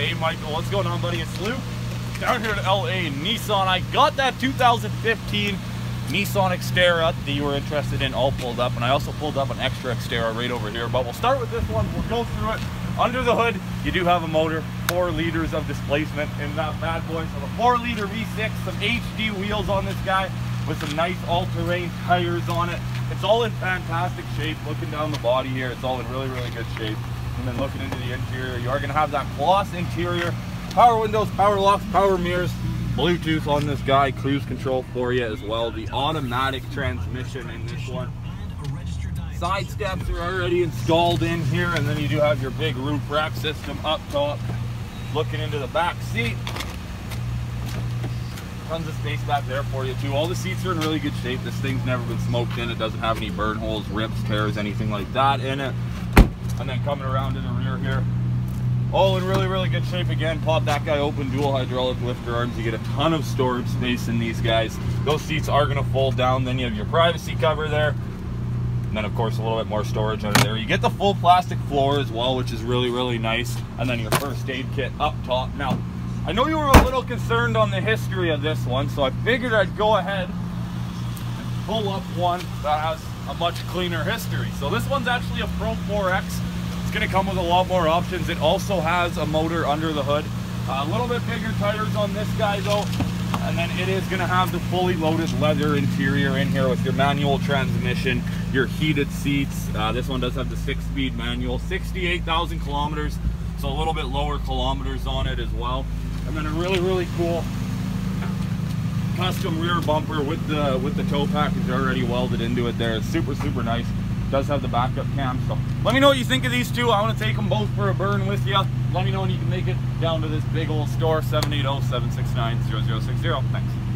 Hey Michael, what's going on buddy? It's Luke. Down here at LA Nissan. I got that 2015 Nissan Xterra that you were interested in all pulled up and I also pulled up an extra Xterra right over here. But we'll start with this one. We'll go through it. Under the hood, you do have a motor, four liters of displacement in that bad boy. So the four liter V6, some HD wheels on this guy with some nice all-terrain tires on it. It's all in fantastic shape. Looking down the body here, it's all in really, really good shape. And then looking into the interior, you are gonna have that gloss interior, power windows, power locks, power mirrors, Bluetooth on this guy, cruise control for you as well. The automatic transmission in this one. Side steps are already installed in here, and then you do have your big roof rack system up top. Looking into the back seat. Tons of space back there for you too. All the seats are in really good shape. This thing's never been smoked in. It doesn't have any burn holes, rips, tears, anything like that in it. And then coming around to the rear here, all in really, really good shape. Again, pop that guy open, dual hydraulic lifter arms. You get a ton of storage space in these guys. Those seats are gonna fold down. Then you have your privacy cover there. And then of course a little bit more storage under there. You get the full plastic floor as well, which is really, really nice. And then your first aid kit up top. Now, I know you were a little concerned on the history of this one, so I figured I'd go ahead and pull up one that has a much cleaner history. So this one's actually a Pro 4X. It's gonna come with a lot more options. It also has a motor under the hood. Uh, a little bit bigger tires on this guy though. And then it is gonna have the fully loaded leather interior in here with your manual transmission, your heated seats. Uh, this one does have the six speed manual, 68,000 kilometers. So a little bit lower kilometers on it as well. And then a really, really cool custom rear bumper with the with the tow package already welded into it there. It's super, super nice. Does have the backup cam. So let me know what you think of these two. I want to take them both for a burn with you. Let me know when you can make it down to this big old store, 780-769-0060. Thanks.